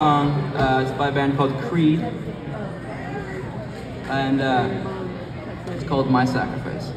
song. Uh, it's by a band called Creed, and uh, it's called My Sacrifice.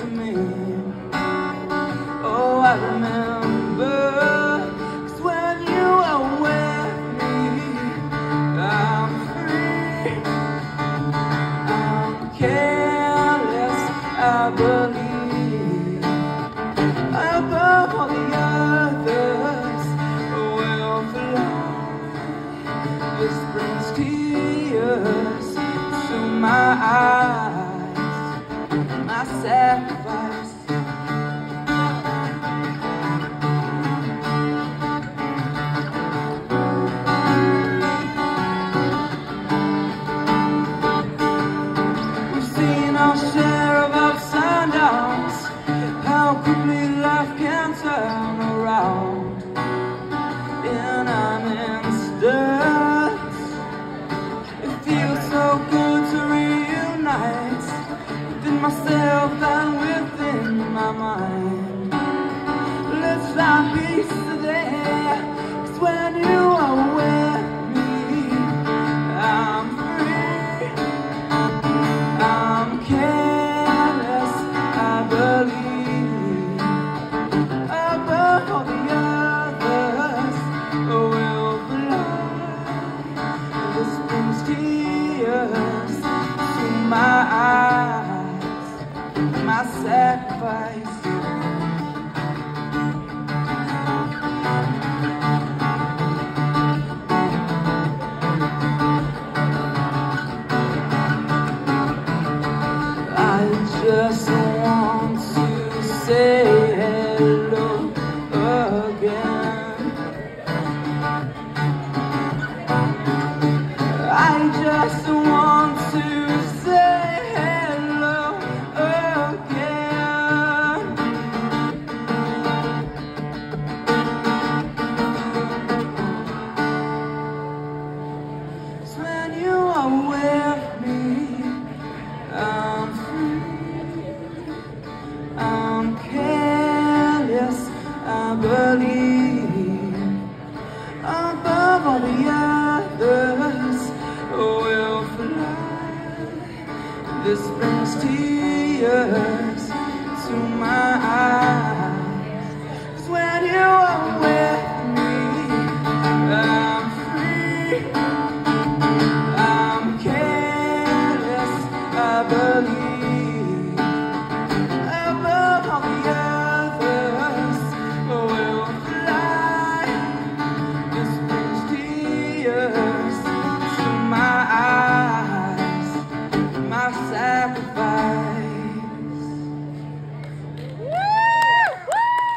To me. Oh, I remember. 'cause when you are with me, I'm free. I'm careless, I believe Above all the others will fly This brings Quickly life can turn around in an instant. It feels so good to reunite within myself and within my mind. Let's find peace just want to say hello again. I just want believe. Above all the others will fly. This brings tears to my.